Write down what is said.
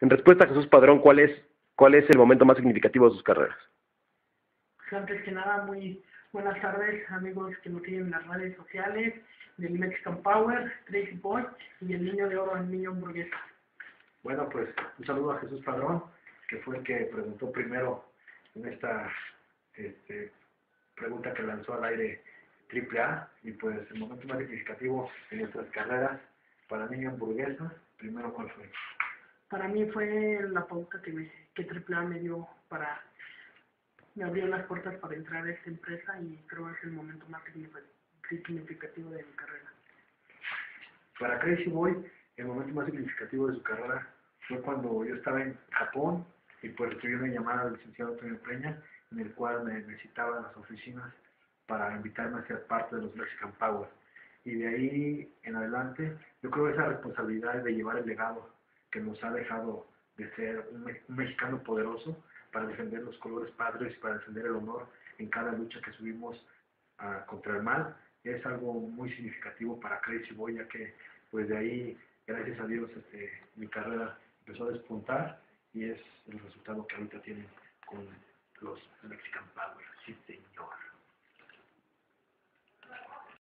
En respuesta a Jesús Padrón, ¿cuál es, cuál es el momento más significativo de sus carreras? Antes que nada, muy buenas tardes, amigos que nos siguen en las redes sociales, del Mexican Power, Tracy Boy y el Niño de Oro, el Niño Hamburguesa. Bueno, pues un saludo a Jesús Padrón, que fue el que preguntó primero en esta este, pregunta que lanzó al aire AAA y pues el momento más significativo en nuestras carreras para niño hamburguesa, primero cuál fue. Para mí fue la pauta que, me, que AAA me dio para, me abrió las puertas para entrar a esta empresa y creo que es el momento más significativo de mi carrera. Para Crazy Boy, el momento más significativo de su carrera fue cuando yo estaba en Japón y pues recibí una llamada del licenciado Antonio Preña en el cual me visitaba a las oficinas para invitarme a ser parte de los Mexican Power. Y de ahí en adelante, yo creo esa responsabilidad de llevar el legado que nos ha dejado de ser un, mexicano poderoso para defender los colores padres y para defender el honor en cada lucha que subimos uh, contra el mal, es algo muy significativo para Crazy Boy, que pues de ahí, gracias a Dios, este, mi carrera empezó a despuntar y es el resultado que ahorita tienen con los Mexican Power. Sí, señor.